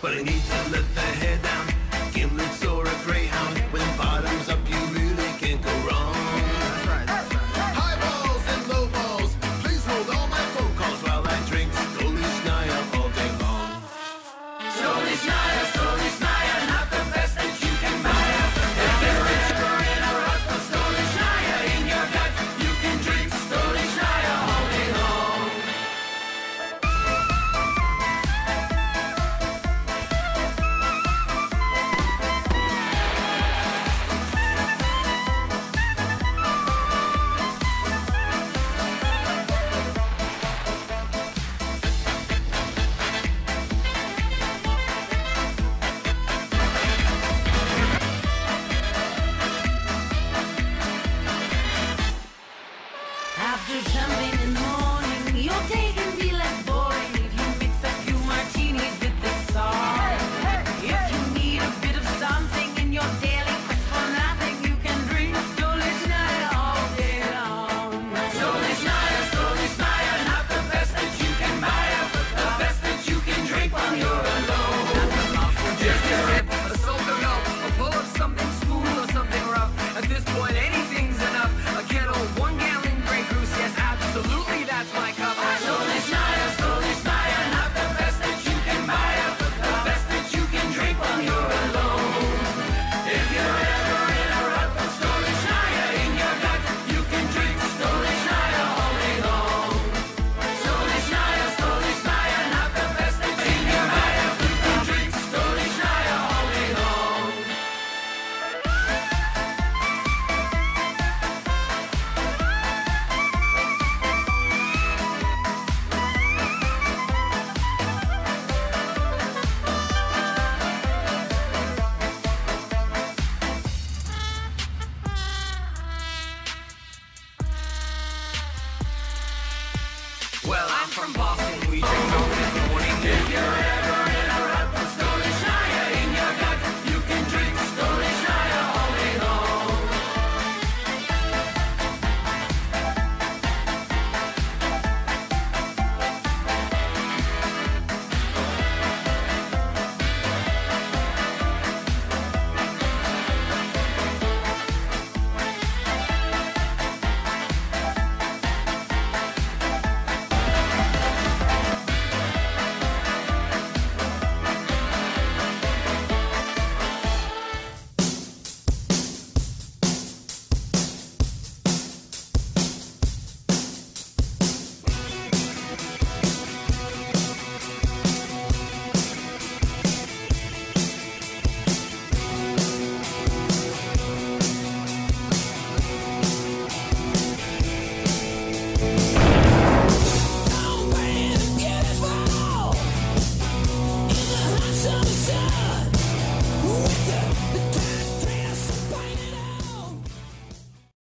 But I need to let the hair down, gimlets or a greyhound.